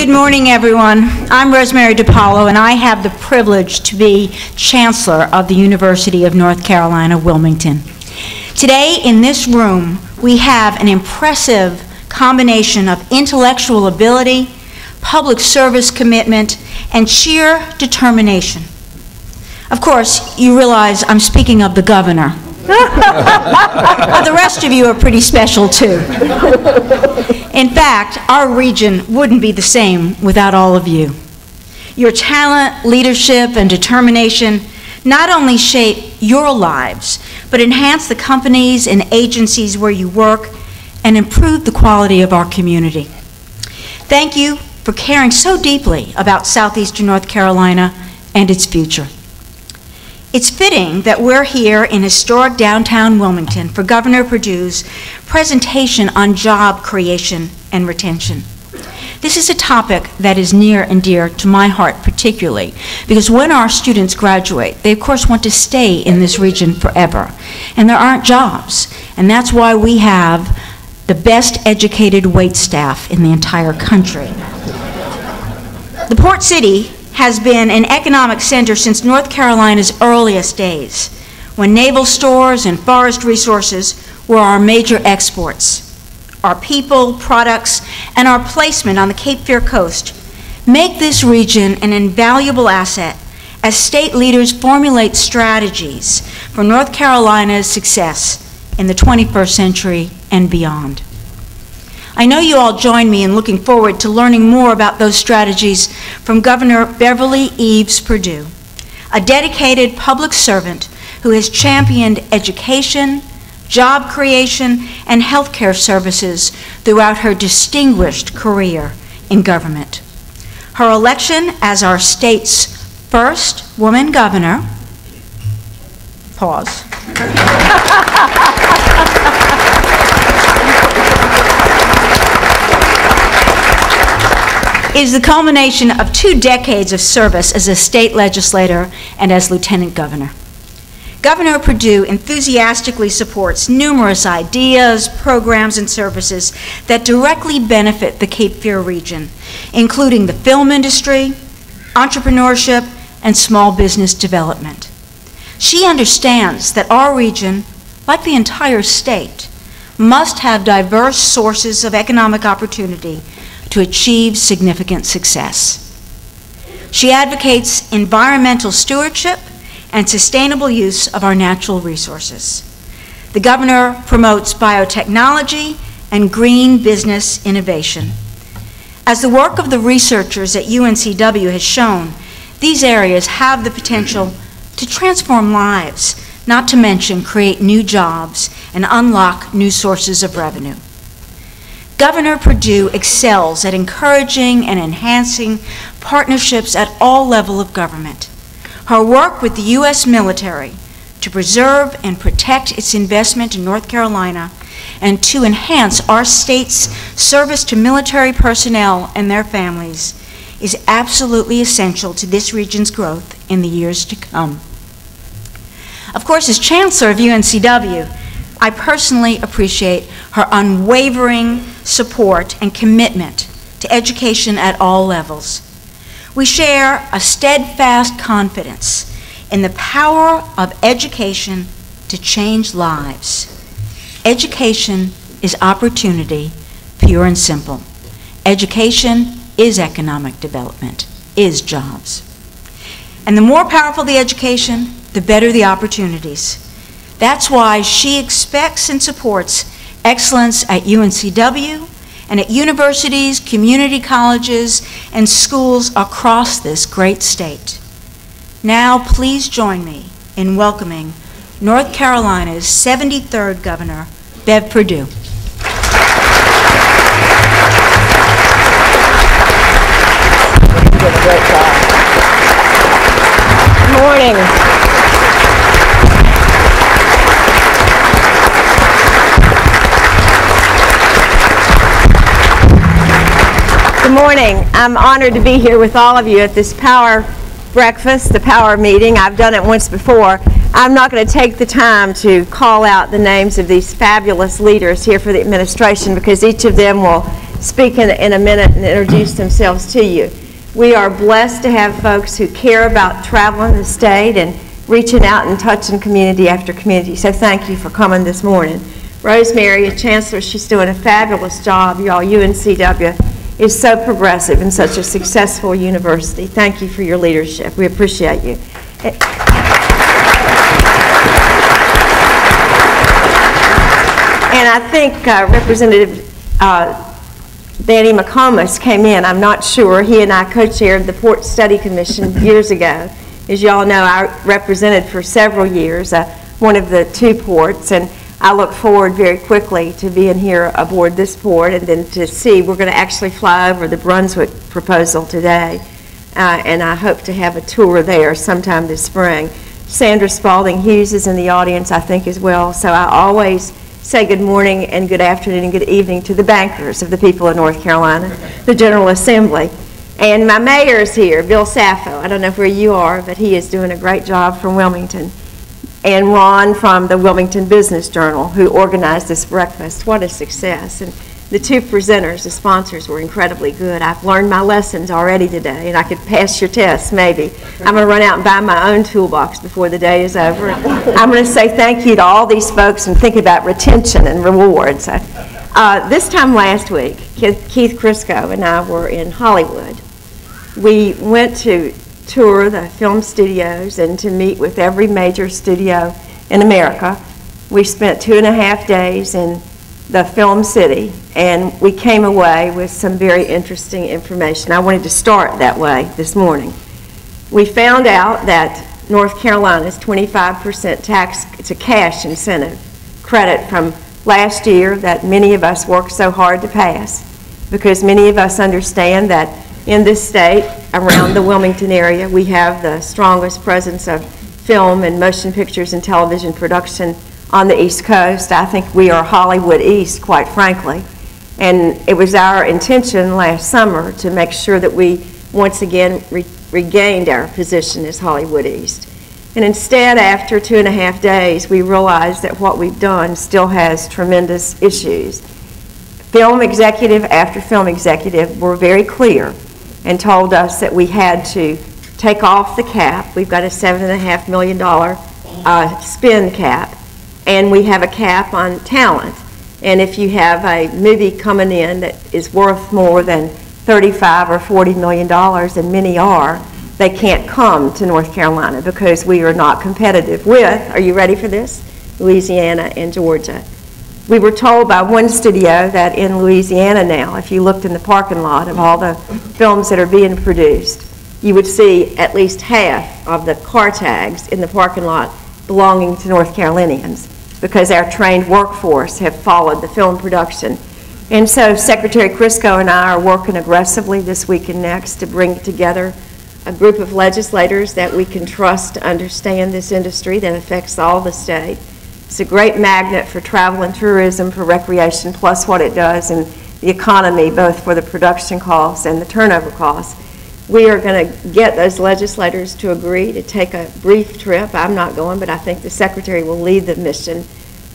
Good morning, everyone. I'm Rosemary DePaolo, and I have the privilege to be Chancellor of the University of North Carolina, Wilmington. Today, in this room, we have an impressive combination of intellectual ability, public service commitment, and sheer determination. Of course, you realize I'm speaking of the governor. The rest of you are pretty special, too. In fact, our region wouldn't be the same without all of you. Your talent, leadership, and determination not only shape your lives, but enhance the companies and agencies where you work and improve the quality of our community. Thank you for caring so deeply about southeastern North Carolina and its future. It's fitting that we're here in historic downtown Wilmington for Governor Perdue's presentation on job creation and retention. This is a topic that is near and dear to my heart particularly because when our students graduate, they of course want to stay in this region forever. And there aren't jobs. And that's why we have the best educated wait staff in the entire country. The Port City has been an economic center since North Carolina's earliest days, when naval stores and forest resources were our major exports. Our people, products, and our placement on the Cape Fear coast make this region an invaluable asset as state leaders formulate strategies for North Carolina's success in the 21st century and beyond. I know you all join me in looking forward to learning more about those strategies from Governor Beverly Eaves Perdue, a dedicated public servant who has championed education, job creation, and health care services throughout her distinguished career in government. Her election as our state's first woman governor, pause. is the culmination of two decades of service as a state legislator and as lieutenant governor. Governor Perdue enthusiastically supports numerous ideas, programs, and services that directly benefit the Cape Fear region, including the film industry, entrepreneurship, and small business development. She understands that our region, like the entire state, must have diverse sources of economic opportunity to achieve significant success. She advocates environmental stewardship and sustainable use of our natural resources. The governor promotes biotechnology and green business innovation. As the work of the researchers at UNCW has shown, these areas have the potential to transform lives, not to mention create new jobs and unlock new sources of revenue. Governor Perdue excels at encouraging and enhancing partnerships at all level of government. Her work with the U.S. military to preserve and protect its investment in North Carolina and to enhance our state's service to military personnel and their families is absolutely essential to this region's growth in the years to come. Of course, as Chancellor of UNCW, I personally appreciate her unwavering support and commitment to education at all levels. We share a steadfast confidence in the power of education to change lives. Education is opportunity, pure and simple. Education is economic development, is jobs. And the more powerful the education, the better the opportunities. That's why she expects and supports excellence at UNCW and at universities, community colleges, and schools across this great state. Now, please join me in welcoming North Carolina's 73rd Governor, Bev Perdue. Morning. I'm honored to be here with all of you at this power breakfast, the power meeting. I've done it once before. I'm not going to take the time to call out the names of these fabulous leaders here for the administration because each of them will speak in, in a minute and introduce themselves to you. We are blessed to have folks who care about traveling the state and reaching out and touching community after community. So thank you for coming this morning. Rosemary, a chancellor, she's doing a fabulous job. Y'all, UNCW is so progressive and such a successful university. Thank you for your leadership. We appreciate you. And I think uh, Representative uh, Danny McComas came in. I'm not sure. He and I co-chaired the Port Study Commission years ago. As you all know, I represented for several years uh, one of the two ports, and I look forward very quickly to being here aboard this port and then to see, we're going to actually fly over the Brunswick proposal today, uh, and I hope to have a tour there sometime this spring. Sandra Spaulding Hughes is in the audience, I think, as well, so I always say good morning and good afternoon and good evening to the bankers of the people of North Carolina, the General Assembly. And my mayor is here, Bill Saffo. I don't know where you are, but he is doing a great job from Wilmington. And Ron from the Wilmington Business Journal, who organized this breakfast. What a success. And the two presenters, the sponsors, were incredibly good. I've learned my lessons already today, and I could pass your test, maybe. I'm going to run out and buy my own toolbox before the day is over. I'm going to say thank you to all these folks and think about retention and rewards. Uh, this time last week, Keith Crisco and I were in Hollywood. We went to tour the film studios and to meet with every major studio in America. We spent two and a half days in the Film City, and we came away with some very interesting information. I wanted to start that way this morning. We found out that North Carolina's 25% tax, a cash incentive credit from last year that many of us worked so hard to pass because many of us understand that in this state, around the Wilmington area, we have the strongest presence of film and motion pictures and television production on the East Coast. I think we are Hollywood East, quite frankly. And it was our intention last summer to make sure that we once again re regained our position as Hollywood East. And instead, after two and a half days, we realized that what we've done still has tremendous issues. Film executive after film executive were very clear and told us that we had to take off the cap. We've got a $7.5 million uh, spend cap and we have a cap on talent. And if you have a movie coming in that is worth more than 35 or 40 million dollars, and many are, they can't come to North Carolina because we are not competitive with, are you ready for this? Louisiana and Georgia. We were told by one studio that in Louisiana now, if you looked in the parking lot of all the films that are being produced, you would see at least half of the car tags in the parking lot belonging to North Carolinians because our trained workforce have followed the film production. And so Secretary Crisco and I are working aggressively this week and next to bring together a group of legislators that we can trust to understand this industry that affects all the state. It's a great magnet for travel and tourism, for recreation, plus what it does in the economy, both for the production costs and the turnover costs we are going to get those legislators to agree to take a brief trip. I'm not going, but I think the Secretary will lead the mission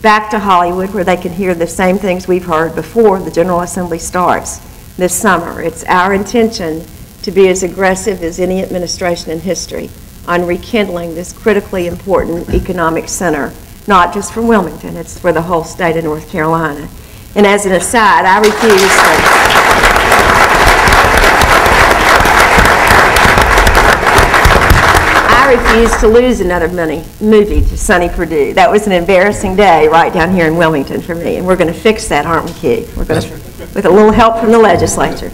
back to Hollywood where they can hear the same things we've heard before the General Assembly starts this summer. It's our intention to be as aggressive as any administration in history on rekindling this critically important economic center, not just for Wilmington, it's for the whole state of North Carolina. And as an aside, I refuse to I refused to lose another money, movie to Sonny Perdue. That was an embarrassing day right down here in Wilmington for me, and we're going to fix that, aren't we, Keith? We're going to, with a little help from the legislature.